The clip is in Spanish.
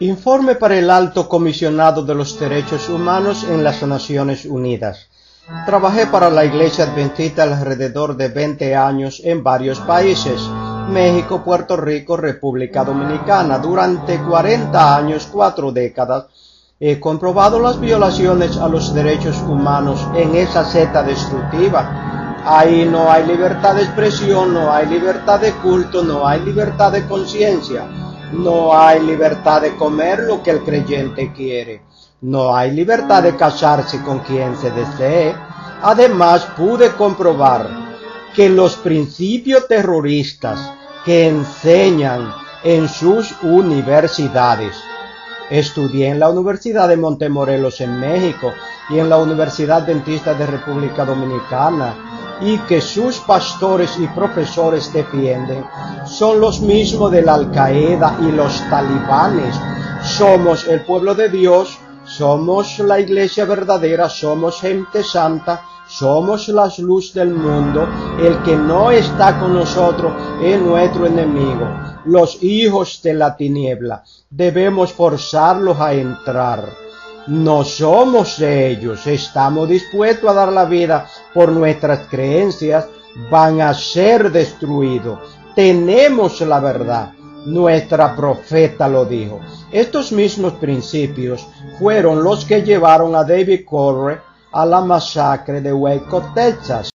Informe para el Alto Comisionado de los Derechos Humanos en las Naciones Unidas. Trabajé para la Iglesia Adventista alrededor de 20 años en varios países, México, Puerto Rico, República Dominicana. Durante 40 años, cuatro décadas, he comprobado las violaciones a los derechos humanos en esa seta destructiva. Ahí no hay libertad de expresión, no hay libertad de culto, no hay libertad de conciencia no hay libertad de comer lo que el creyente quiere. No hay libertad de casarse con quien se desee. Además, pude comprobar que los principios terroristas que enseñan en sus universidades Estudié en la Universidad de Montemorelos en México y en la Universidad Dentista de República Dominicana y que sus pastores y profesores defienden son los mismos de la Al-Qaeda y los talibanes. Somos el pueblo de Dios, somos la iglesia verdadera, somos gente santa, somos la luz del mundo. El que no está con nosotros es nuestro enemigo. Los hijos de la tiniebla debemos forzarlos a entrar. No somos ellos, estamos dispuestos a dar la vida por nuestras creencias, van a ser destruidos. Tenemos la verdad. Nuestra profeta lo dijo. Estos mismos principios fueron los que llevaron a David Corre a la masacre de Waco, Texas.